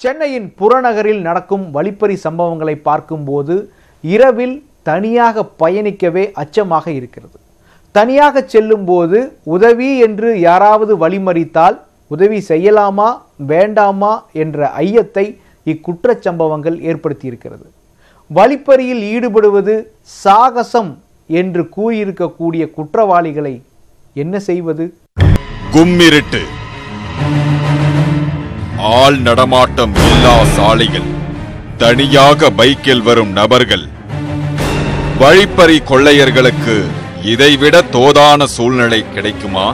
சென்னையின் புறநகரில் நடக்கும் வழிப்பறி சம்பவங்களை பார்க்கும்போது இரவில் தனியாக பயணிக்கவே அச்சமாக இருக்கிறது. தனியாக செல்லும்போது உதவி என்று யாராவது வழிமறித்தால் உதவி செய்யலாமா வேண்டாமா என்ற ஐயத்தை இக்குற்றச் சம்பவங்கள் ஏற்படுத்தியிருக்கிறது. வழிப்பறியில் ஈடுபடுவது சாகசம் என்று கூறியிருக்கக்கூடிய குற்றவாளிகளை என்ன செய்வது? கும்மிருட்டு. ஆள் நடமாட்டம் இல்லா சாலையில் தனியாக பைக்கில் வரும் நபர்கள் வழிப்பறி கொள்ளையர்களுக்கு இதைவிட தோதான சூழ்நிலை கிடைக்குமா?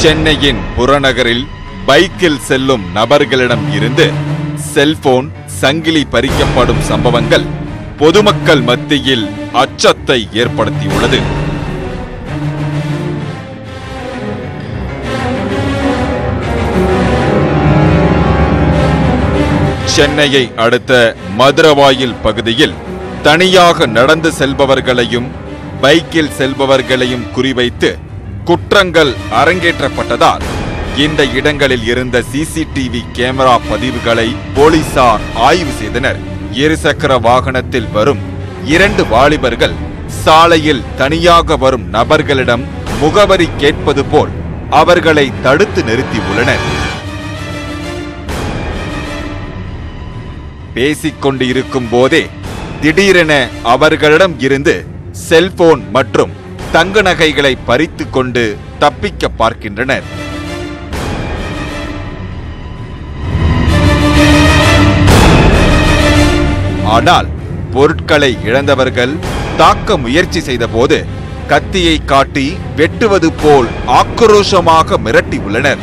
சென்னையின் புறநகரில் பைக்கில் செல்லும் நபர்களிடம் இருந்து செல்போன் சங்கிலி பறிக்கப்படும் சம்பவங்கள் பொதுமக்கள் மத்தியில் அச்சத்தை ஏற்படுத்தியுள்ளது. சென்னையை அடுத்த மதுரவாயில் பகுதியில் தனியாக நடந்து செல்பவர்களையும் பைக்கில் செல்பவர்களையும் குறிவைத்து குற்றங்கள் அரங்கேற்றப்பட்டதால் இந்த இடங்களில் இருந்த சிசிடிவி கேமரா பதிவுகளை போலீசார் ஆய்வு செய்தனர். இருசக்கர வாகனத்தில் வரும் இரண்டு வாலிபர்கள் சாலையில் தனியாக வரும் நபர்களிடம் முகவரி கேட்பது போல் அவர்களை தடுத்து நிறுத்தி உள்ளனர். பேசிக்கொண்டு இருக்கும் போதே திடீரென அவர்களிடம் இருந்து செல்போன் மற்றும் தங்க நகைகளை பறித்து கொண்டு தப்பிக்க பார்க்கின்றனர். ஆனால் பொருட்களை இழந்தவர்கள் தாக்க முயற்சி செய்தபோது கத்தியை காட்டி வெட்டுவது போல் ஆக்ரோஷமாக மிரட்டி உள்ளனர்.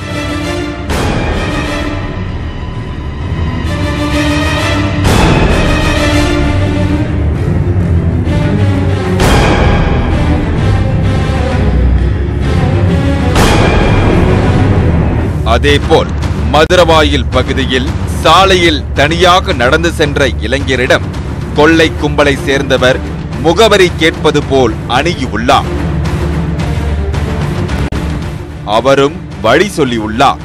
அதேபோல் மதுரவாயில் பகுதியில் சாலையில் தனியாக நடந்து சென்ற இளைஞரிடம் கொள்ளை கும்பலை சேர்ந்தவர் முகவரி கேட்பது போல் அணுகியுள்ளார். அவரும் வழி சொல்லியுள்ளார்.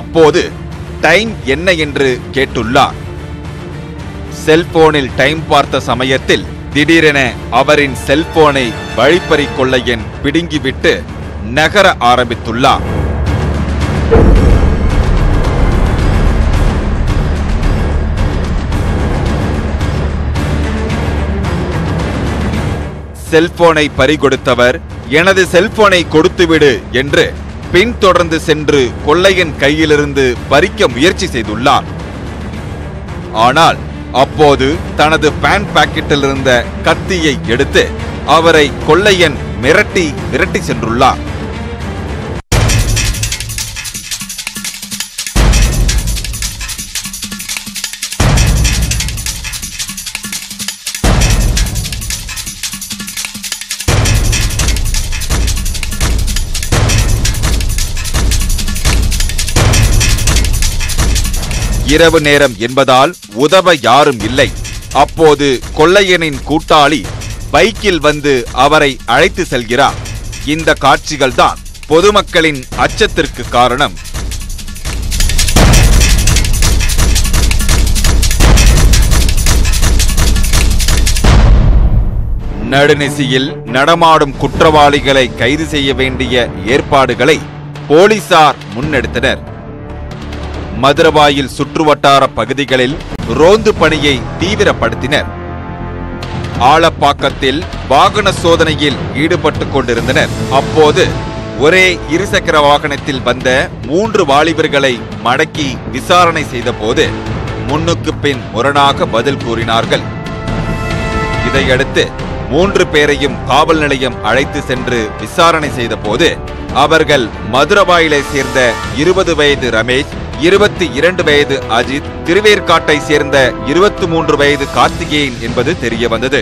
அப்போது டைம் என்ன என்று கேட்டுள்ளார். செல்போனில் டைம் பார்த்த சமயத்தில் திடீரென அவரின் செல்போனை வழிப்பறி கொள்ளையன் பிடுங்கிவிட்டு நகர ஆரம்பித்துள்ளார். செல்போனை பறிகொடுத்தவர் எனது செல்போனை கொடுத்துவிடு என்று பின்தொடர்ந்து சென்று கொள்ளையன் கையிலிருந்து பறிக்க முயற்சி செய்துள்ளார் ஆனால் அப்போது தனது பேண்ட் பாக்கெட்டில் இருந்த கத்தியை எடுத்து அவரை கொள்ளையன் மிரட்டி விரட்டி சென்றுள்ளார் இரவு நேரம் என்பதால் உதவ யாரும் இல்லை. அப்போது கொள்ளையனின் கூட்டாளி பைக்கில் வந்து அவரை அழைத்து செல்கிறார். இந்த காட்சிகள்தான் பொதுமக்களின் அச்சத்திற்கு காரணம். நடுநிசியில் நடமாடும் குற்றவாளிகளை கைது செய்ய வேண்டிய ஏற்பாடுகளை போலீசார் முன்னெடுத்தனர். மதுரவாயில் சுற்றுவட்டார பகுதிகளில் ரோந்து பணியை தீவிரப்படுத்தினர். ஆலப்பாக்கத்தில் வாகன சோதனையில் ஈடுபட்டு கொண்டிருந்தனர். அப்போது ஒரே இருசக்கர வாகனத்தில் வந்த மூன்று வாலிபர்களை மடக்கி விசாரணை செய்தபோது முன்னுக்கு பின் முரணாக பதில் கூறினார்கள். இதையடுத்து மூன்று பேரையும் காவல் நிலையம் அழைத்து சென்று விசாரணை செய்தபோது அவர்கள் மதுரவாயிலை சேர்ந்த இருபது வயது ரமேஷ் இருபத்தி இரண்டு வயது அஜித் திருவேற்காட்டை சேர்ந்த இருபத்தி மூன்று வயது கார்த்திகேயன் என்பது தெரிய வந்தது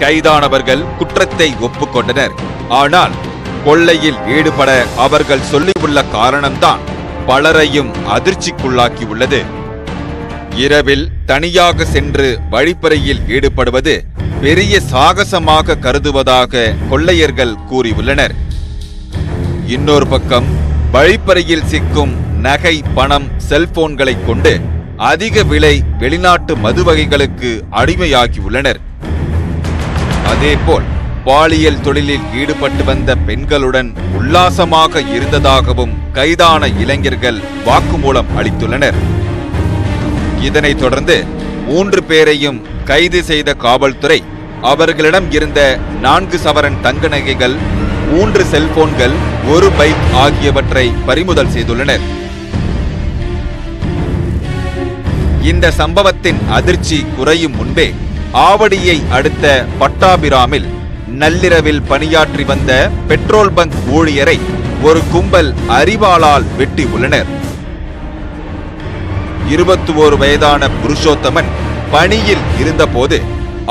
கைதானவர்கள் குற்றத்தை ஒப்புக்கொண்டனர். ஆனால் கொள்ளையில் ஈடுபட அவர்கள் சொல்லியுள்ள காரணம்தான் பலரையும் அதிர்ச்சிக்குள்ளாக்கியுள்ளது. இரவில் தனியாக சென்று வழிப்பறையில் ஈடுபடுவது பெரிய சாகசமாக கருதுவதாக கொள்ளையர்கள் கூறியுள்ளனர். இன்னொரு பக்கம் வழிப்பறையில் சிக்கும் நகை பணம் செல்போன்களை கொண்டு அதிக விலை வெளிநாட்டு மது வகைகளுக்கு அடிமையாகியுள்ளனர். அதேபோல் பாலியல் தொழிலில் ஈடுபட்டு வந்த பெண்களுடன் உல்லாசமாக இருந்ததாகவும் கைதான இளைஞர்கள் வாக்குமூலம் அளித்துள்ளனர். இதனைத் தொடர்ந்து மூன்று பேரையும் கைது செய்த காவல்துறை அவர்களிடம் இருந்த நான்கு சவரன் தங்க நகைகள் மூன்று செல்போன்கள் ஒரு பைக் ஆகியவற்றை பறிமுதல் செய்துள்ளனர். இந்த சம்பவத்தின் அதிர்ச்சி குறையும் முன்பே ஆவடியை அடுத்த பட்டாபிராமில் நள்ளிரவில் பணியாற்றி வந்த பெட்ரோல் பங்க் ஊழியரை ஒரு கும்பல் அரிவாளால் வெட்டி உள்ளனர். இருபத்தி ஓரு வயதான புருஷோத்தமன் பணியில் இருந்தபோது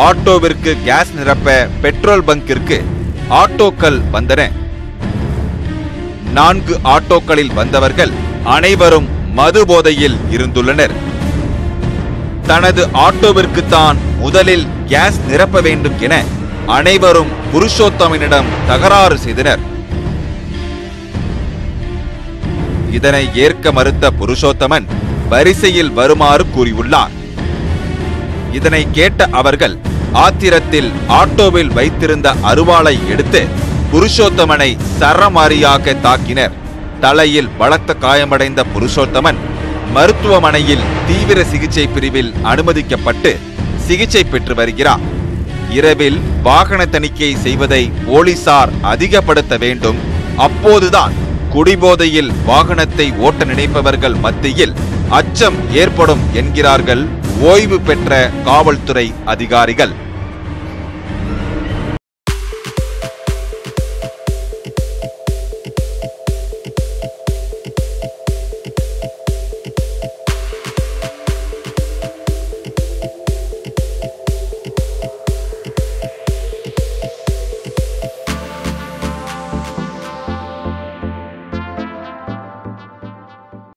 ஆட்டோவிற்கு கேஸ் நிரப்ப பெட்ரோல் பங்கிற்கு ஆட்டோக்கள் வந்தன. நான்கு ஆட்டோக்களில் வந்தவர்கள் அனைவரும் மது போதையில் இருந்துள்ளனர். தனது ஆட்டோவிற்கு தான் முதலில் கேஸ் நிரப்ப வேண்டும் என அனைவரும் புருஷோத்தமனிடம் தகராறு செய்தனர். இதனை ஏற்க மறுத்த புருஷோத்தமன் வரிசையில் வருமாறு கூறியுள்ளார். இதனை கேட்ட அவர்கள் ஆத்திரத்தில் ஆட்டோவில் வைத்திருந்த அருவாளை எடுத்து புருஷோத்தமனை சரமாரியாக தாக்கினர். தலையில் பலத்த காயமடைந்த புருஷோத்தமன் மருத்துவமனையில் தீவிர சிகிச்சை பிரிவில் அனுமதிக்கப்பட்டு சிகிச்சை பெற்று வருகிறார். இரவில் வாகன தணிக்கை செய்வதை போலீசார் அதிகப்படுத்த வேண்டும். அப்போதுதான் குடிபோதையில் வாகனத்தை ஓட்ட நினைப்பவர்கள் மத்தியில் அச்சம் ஏற்படும் என்கிறார்கள் ஓய்வு பெற்ற காவல்துறை அதிகாரிகள்.